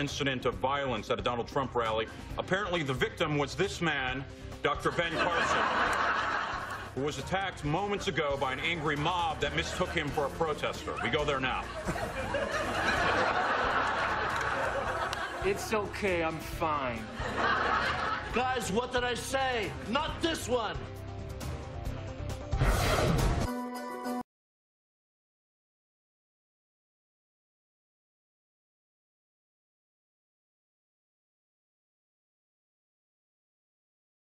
incident of violence at a Donald Trump rally. Apparently, the victim was this man, Dr. Ben Carson, who was attacked moments ago by an angry mob that mistook him for a protester. We go there now. It's okay, I'm fine. Guys, what did I say? Not this one.